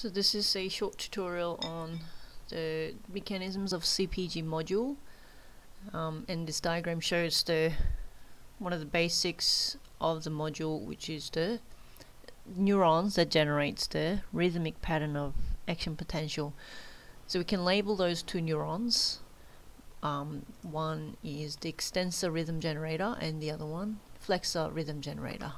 So this is a short tutorial on the mechanisms of CPG module um, and this diagram shows the one of the basics of the module which is the neurons that generates the rhythmic pattern of action potential. So we can label those two neurons. Um, one is the extensor rhythm generator and the other one flexor rhythm generator.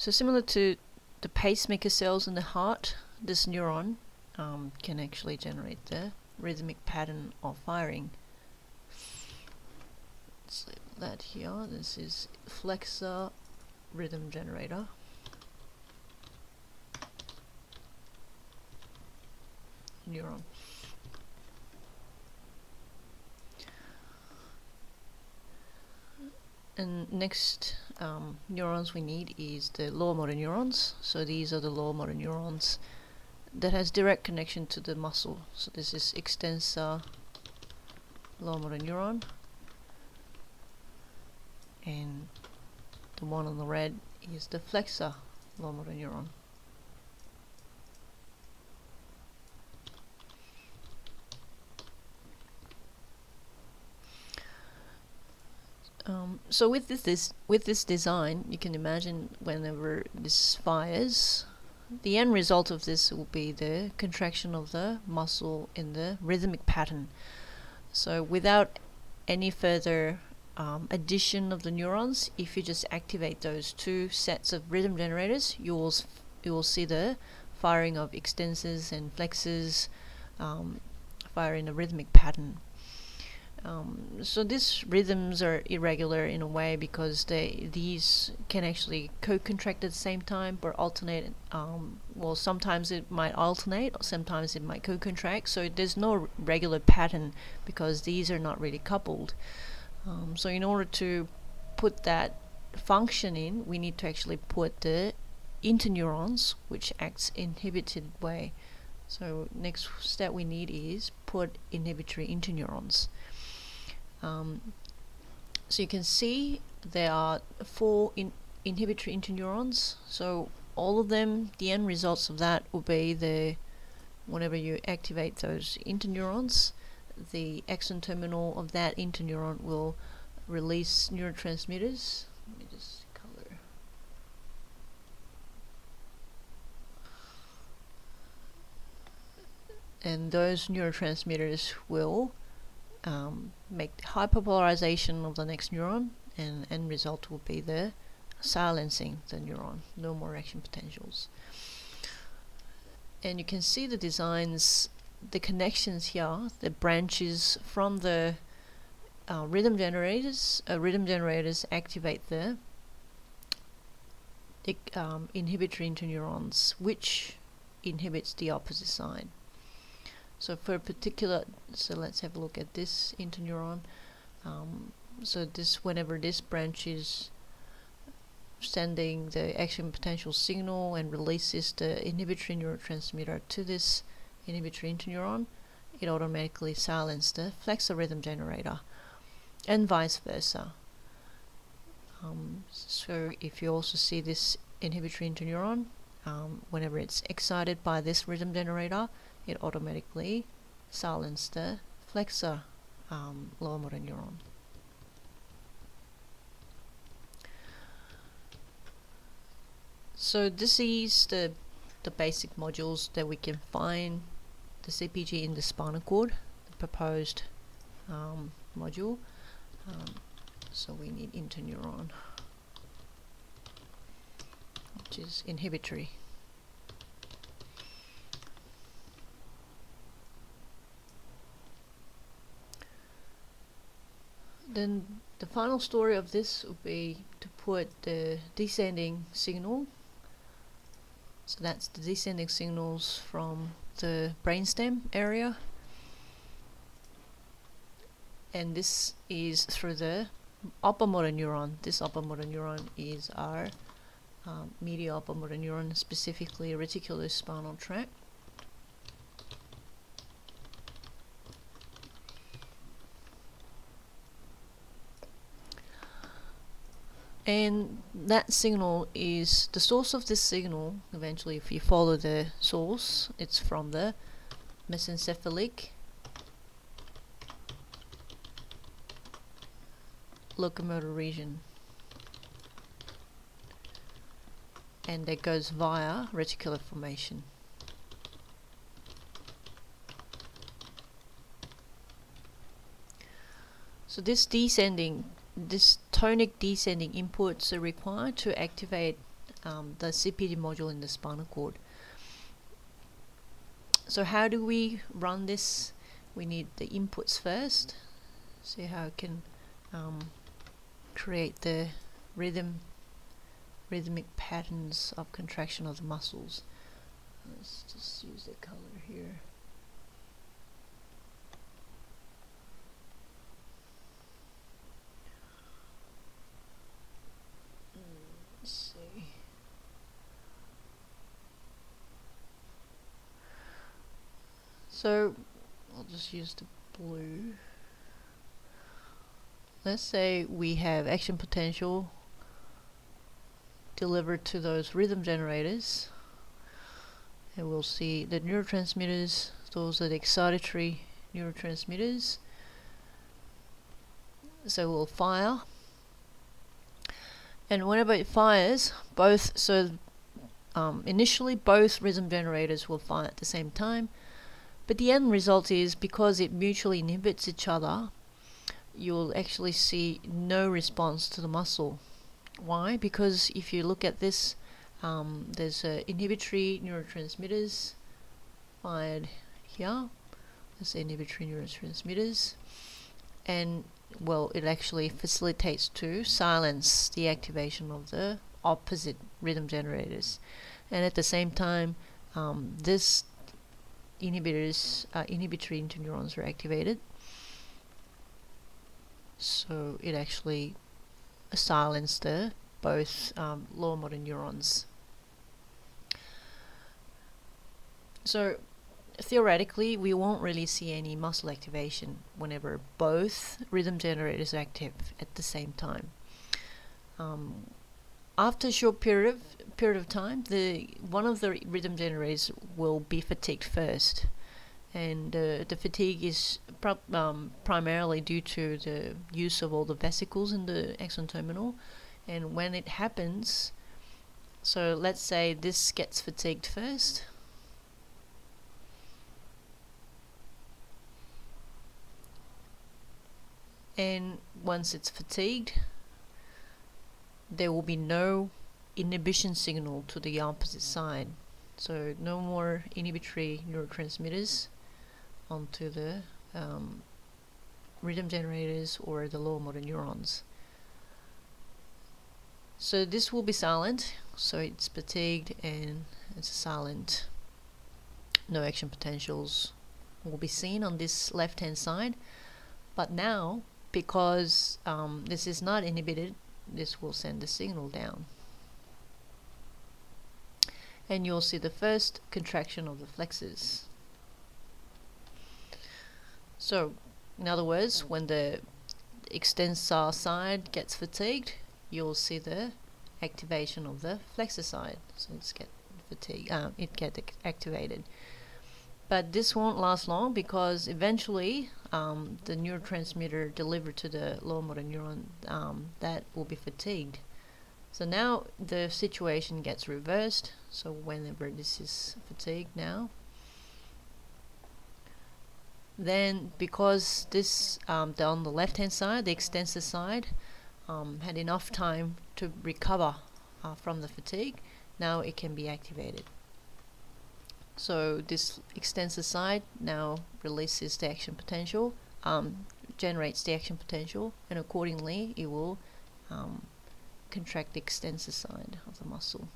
So similar to the pacemaker cells in the heart, this neuron um, can actually generate the rhythmic pattern of firing. So that here, this is flexor rhythm generator. Neuron. And next um, neurons we need is the lower motor neurons. So these are the lower motor neurons that has direct connection to the muscle. So this is extensor lower motor neuron. And the one on the red is the flexor lower motor neuron Um, so with this, this with this design, you can imagine whenever this fires, the end result of this will be the contraction of the muscle in the rhythmic pattern. So without any further um, addition of the neurons, if you just activate those two sets of rhythm generators, you will you will see the firing of extensors and flexors um, fire in a rhythmic pattern. Um, so these rhythms are irregular in a way because they these can actually co-contract at the same time or alternate. Um, well, sometimes it might alternate, or sometimes it might co-contract. So there's no regular pattern because these are not really coupled. Um, so in order to put that function in, we need to actually put the interneurons, which acts inhibited way. So next step we need is put inhibitory interneurons. Um, so you can see there are four in inhibitory interneurons. So all of them, the end results of that will be the whenever you activate those interneurons, the axon terminal of that interneuron will release neurotransmitters. Let me just color. And those neurotransmitters will um, make hyperpolarization of the next neuron and end result will be the silencing the neuron, no more action potentials. And you can see the designs, the connections here, the branches from the uh, rhythm generators. Uh, rhythm generators activate the, um, inhibitory interneurons, which inhibits the opposite side. So for a particular, so let's have a look at this interneuron. Um, so this, whenever this branch is sending the action potential signal and releases the inhibitory neurotransmitter to this inhibitory interneuron, it automatically silences the flexor rhythm generator, and vice versa. Um, so if you also see this inhibitory interneuron, um, whenever it's excited by this rhythm generator, it automatically silences the flexor um, lower motor neuron. So this is the the basic modules that we can find the CPG in the spinal cord, the proposed um, module. Um, so we need interneuron, which is inhibitory. Then the final story of this would be to put the descending signal. So that's the descending signals from the brainstem area. And this is through the upper motor neuron. This upper motor neuron is our um, medial upper motor neuron, specifically reticulospinal tract. And that signal is the source of this signal eventually if you follow the source it's from the mesencephalic. Locomotor region. And that goes via reticular formation. So this descending this tonic descending inputs are required to activate um, the CPG module in the spinal cord. So how do we run this? We need the inputs first. See how I can um, create the rhythm, rhythmic patterns of contraction of the muscles. Let's just use the color here. So I'll just use the blue. Let's say we have action potential delivered to those rhythm generators. And we'll see the neurotransmitters those are the excitatory neurotransmitters. So we'll fire. And whenever it fires both so um, initially both rhythm generators will fire at the same time but the end result is because it mutually inhibits each other, you'll actually see no response to the muscle. Why? Because if you look at this, um, there's inhibitory neurotransmitters fired here. There's inhibitory neurotransmitters, and well, it actually facilitates to silence the activation of the opposite rhythm generators, and at the same time, um, this inhibitors, uh, inhibitory interneurons are activated. So it actually silenced the both um, lower motor neurons. So theoretically, we won't really see any muscle activation whenever both rhythm generators are active at the same time. Um, after a short period of, period of time, the one of the rhythm generators will be fatigued first, and uh, the fatigue is um, primarily due to the use of all the vesicles in the axon terminal, and when it happens, so let's say this gets fatigued first. And once it's fatigued, there will be no inhibition signal to the opposite side. So no more inhibitory neurotransmitters onto the um, rhythm generators or the lower motor neurons. So this will be silent, so it's fatigued and it's silent. No action potentials will be seen on this left hand side. But now, because um, this is not inhibited, this will send the signal down. And you'll see the first contraction of the flexors. So in other words when the extensor side gets fatigued you'll see the activation of the flexor side. So it's get fatigue um, it get activated. But this won't last long because eventually um, the neurotransmitter delivered to the lower motor neuron um, that will be fatigued. So now the situation gets reversed. So whenever this is fatigued now, then because this um, on the left hand side, the extensor side, um, had enough time to recover uh, from the fatigue, now it can be activated. So this extensor side now releases the action potential, um, generates the action potential, and accordingly it will um, contract the extensor side of the muscle.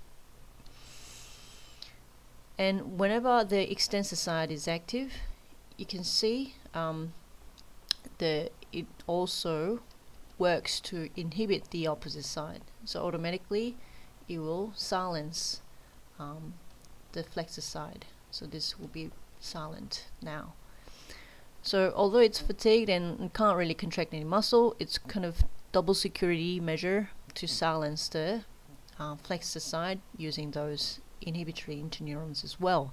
And whenever the extensor side is active, you can see um, the it also works to inhibit the opposite side. So automatically it will silence um, the flexor side. So this will be silent now. So although it's fatigued and can't really contract any muscle, it's kind of double security measure to silence the uh, flexor side using those inhibitory interneurons as well.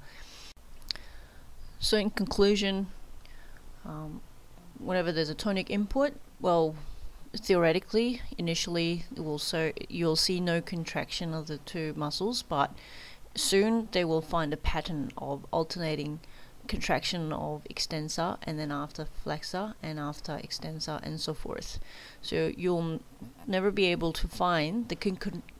So in conclusion, um, whenever there's a tonic input, well, theoretically, initially, will so you'll see no contraction of the two muscles, but soon they will find a pattern of alternating contraction of extensor and then after flexor and after extensor and so forth. So you'll never be able to find the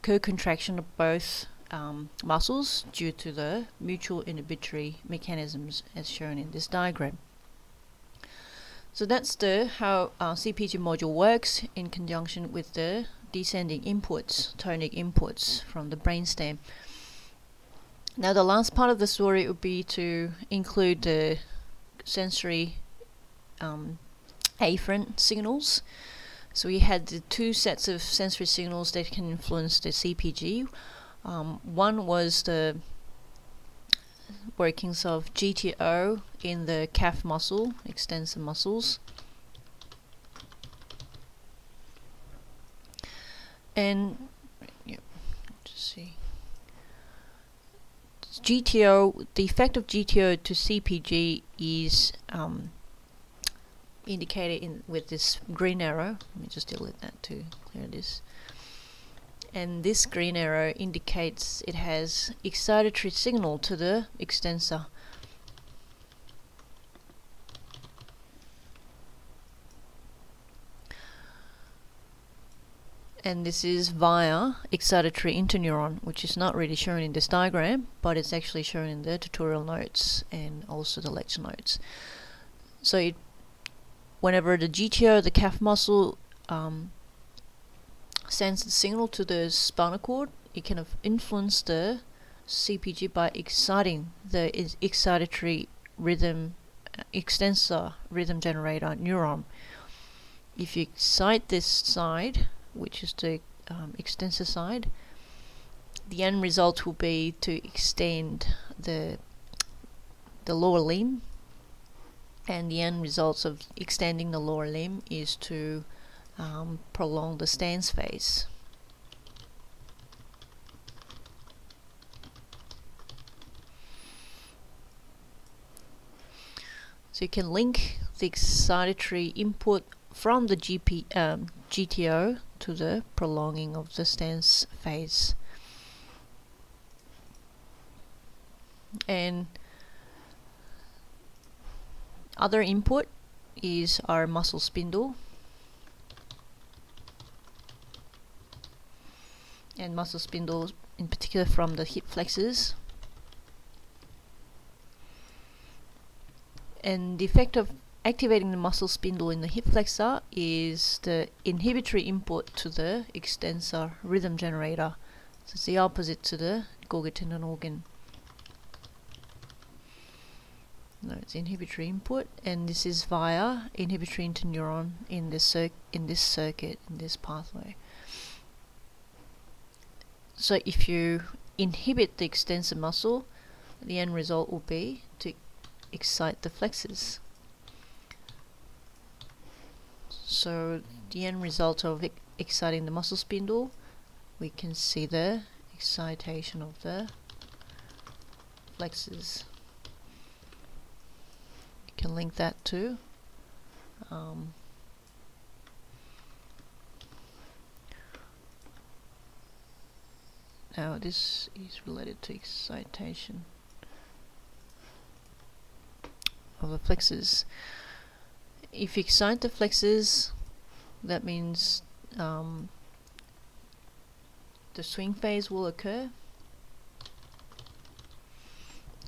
co-contraction of both um, muscles due to the mutual inhibitory mechanisms as shown in this diagram. So that's the how uh, CPG module works in conjunction with the descending inputs, tonic inputs from the brainstem. Now the last part of the story would be to include the sensory um, afferent signals. So we had the two sets of sensory signals that can influence the CPG. Um, one was the workings of GTO in the calf muscle, extensor muscles. And yeah, just see. GTO, the effect of GTO to CPG is um, indicated in with this green arrow. Let me just delete that to clear this. And this green arrow indicates it has excitatory signal to the extensor. And this is via excitatory interneuron which is not really shown in this diagram but it's actually shown in the tutorial notes and also the lecture notes. So it, whenever the GTO, the calf muscle um, sends the signal to the spinal cord it of influence the CPG by exciting the excitatory rhythm uh, extensor rhythm generator neuron. If you excite this side which is the um, extensor side, the end result will be to extend the the lower limb and the end results of extending the lower limb is to um, prolong the stance phase. So you can link the excitatory input from the GP, um, GTO to the prolonging of the stance phase. And other input is our muscle spindle and muscle spindles in particular from the hip flexors and the effect of activating the muscle spindle in the hip flexor is the inhibitory input to the extensor rhythm generator. So it's the opposite to the Golgi tendon organ. No, it's inhibitory input, and this is via inhibitory interneuron in this in this circuit in this pathway. So if you inhibit the extensor muscle, the end result will be to excite the flexors. So the end result of exciting the muscle spindle, we can see the excitation of the flexors. You can link that to um, now this is related to excitation of the flexors if excite the flexors that means um, the swing phase will occur.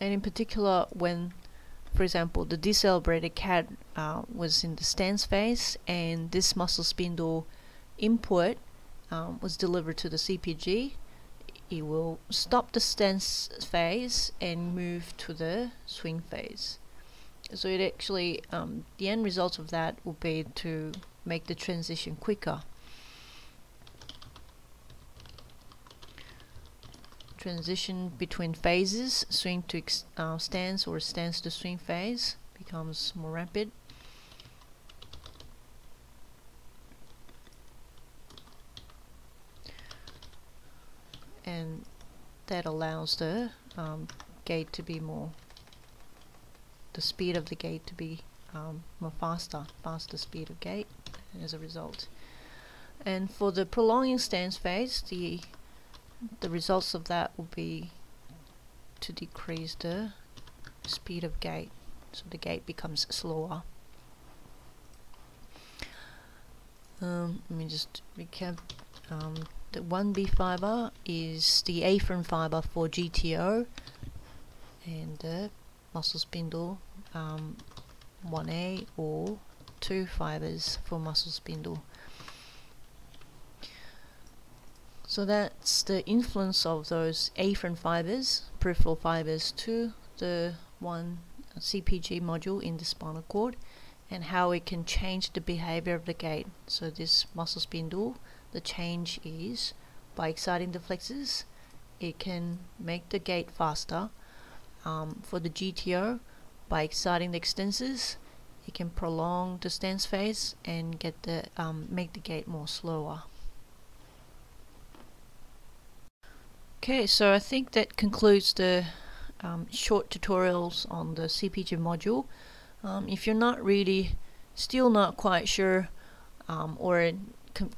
And in particular when for example the decerebrated cat uh, was in the stance phase and this muscle spindle input um, was delivered to the CPG it will stop the stance phase and move to the swing phase so it actually um, the end result of that will be to make the transition quicker transition between phases, swing to uh, stance or stance to swing phase becomes more rapid. And that allows the um, gait to be more, the speed of the gait to be um, more faster, faster speed of gait as a result. And for the prolonging stance phase, the the results of that will be to decrease the speed of gait, so the gait becomes slower um, let me just recap um, the 1B fiber is the afferent fiber for GTO and the muscle spindle um, 1A or 2 fibers for muscle spindle So that's the influence of those afferent fibers, peripheral fibers to the one CPG module in the spinal cord and how it can change the behavior of the gait. So this muscle spindle, the change is by exciting the flexors, it can make the gait faster. Um, for the GTO, by exciting the extensors, it can prolong the stance phase and get the um, make the gait more slower. Okay, so I think that concludes the um, short tutorials on the CPG module. Um, if you're not really, still not quite sure um, or a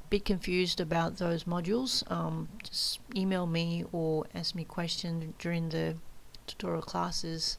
bit confused about those modules, um, just email me or ask me questions during the tutorial classes